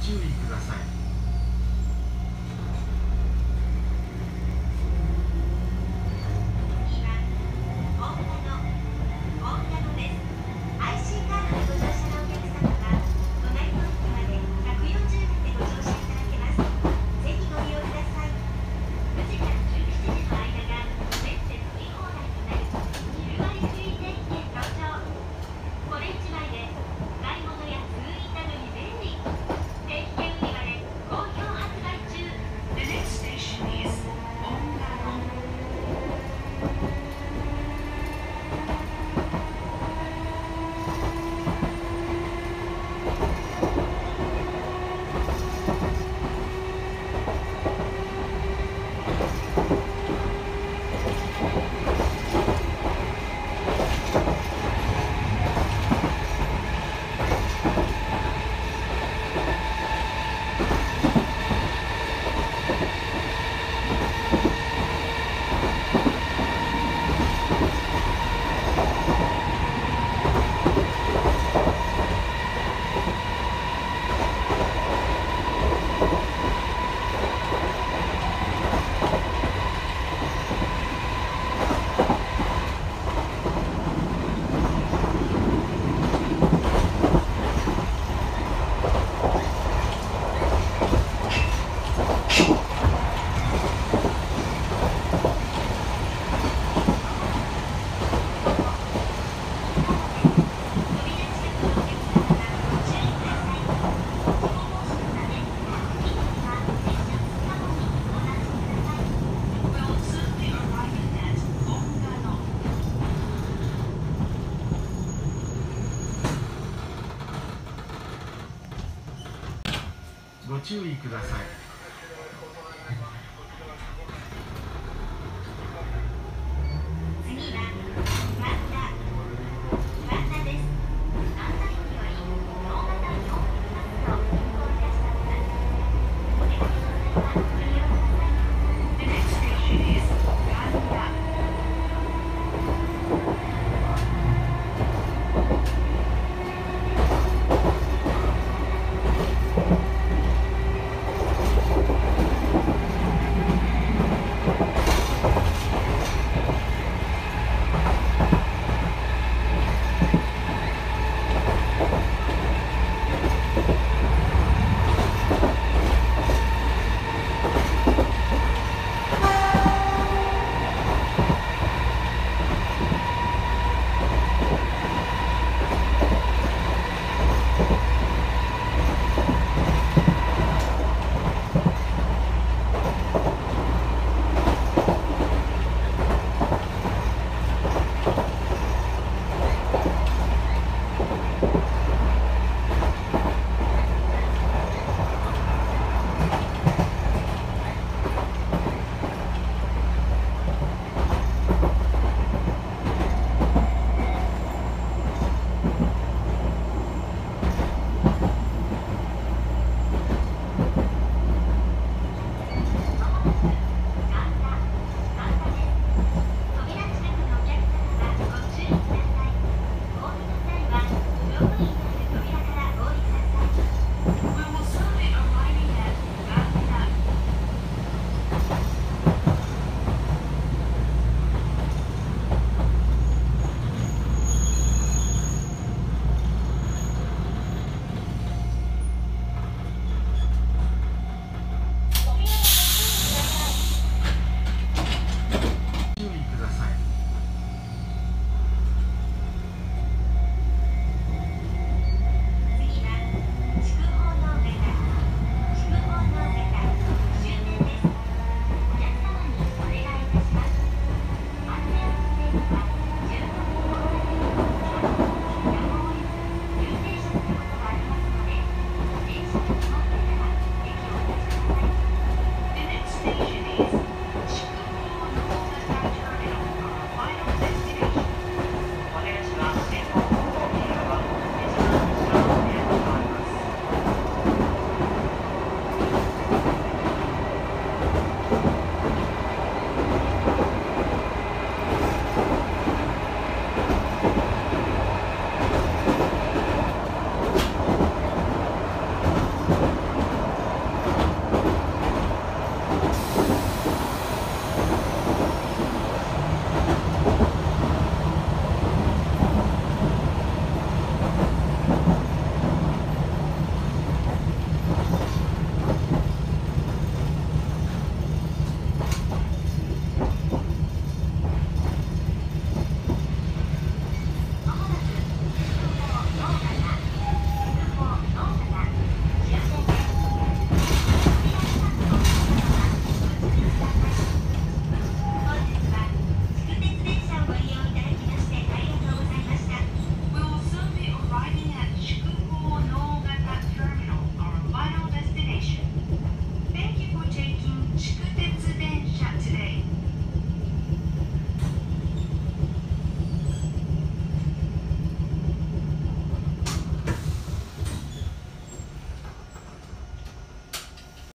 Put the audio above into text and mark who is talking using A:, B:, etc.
A: 注意ください。注意ください。